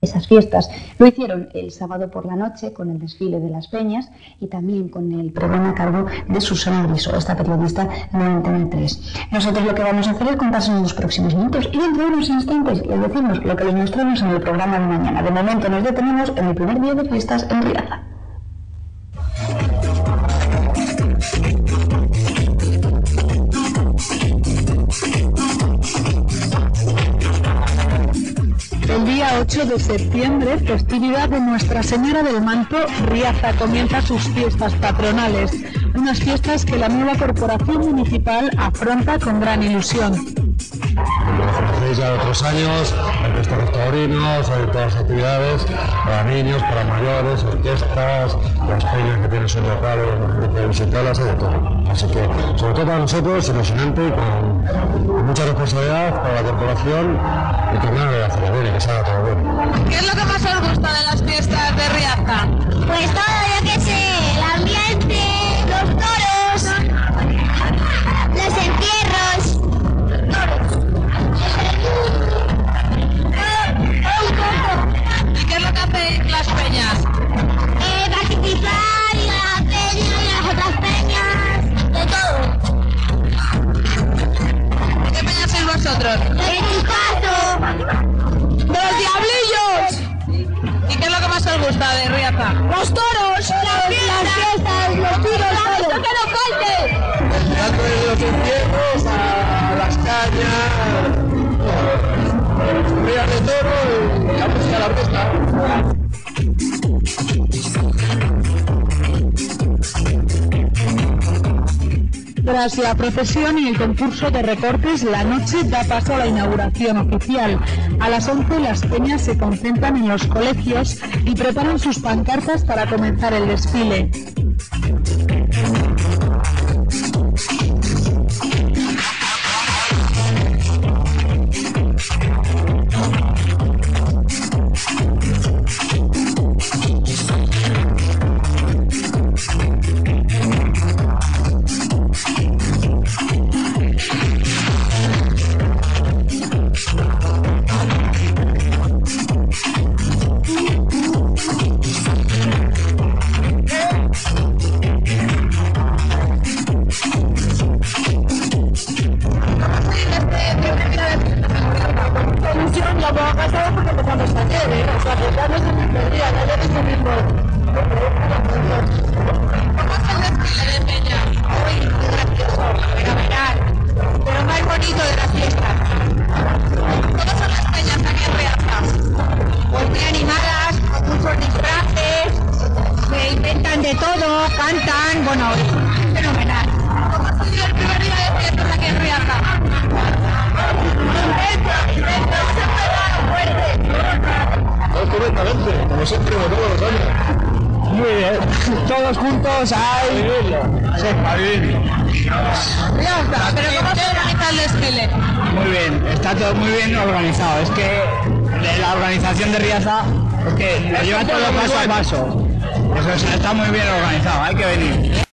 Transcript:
esas fiestas. Lo hicieron el sábado por la noche con el desfile de las peñas y también con el programa a cargo de Susana Griso, esta periodista 93. Nosotros lo que vamos a hacer es contarse en los próximos minutos y dentro de unos instantes les decimos lo que les mostramos en el programa de mañana. De momento nos detenemos en el primer día de fiestas en Riaza. Día 8 de septiembre, festividad de Nuestra Señora del Manto, Riaza comienza sus fiestas patronales, unas fiestas que la nueva corporación municipal afronta con gran ilusión. Ya de otros años, hay puestos taurinos, hay todas las actividades para niños, para mayores, orquestas, las peñas que tienen su local, grupo de musicales, hay de todo. Así que, sobre todo para nosotros, ilusionante y con, mucha responsabilidad para la corporación y con ganas de hacerlo bien y que salga todo bien. ¿Qué es lo que más os gusta de las gusta de Riaza? los toros, las fiestas, los tiros, todo. ¡Que no falte! teatro de los entierros, a las cañas, días de toro y Tras la procesión y el concurso de recortes, la noche da paso a la inauguración oficial. A las 11 las peñas se concentran en los colegios y preparan sus pancartas para comenzar el desfile. No es el mismo día, ya es el mismo. ¿Cómo es el desfile de peña? Uy, qué gracioso, fenomenal. Pero más bonito de las fiestas. ¿Cómo son las peñas aquí en Riaza? Pues muy animadas, muchos disfraces, se inventan de todo, cantan, bueno, es fenomenal. ¿Cómo ha sido el de fiestas aquí en Riaza? Siempre, años. Muy bien, todos juntos. Sí, para vivirlo. Pero ¿cómo se organiza el desfile? Muy bien, está todo muy bien organizado. Es que de la organización de Riaza, es que lo lleva todo paso a paso. Eso es- está muy bien organizado, hay que venir.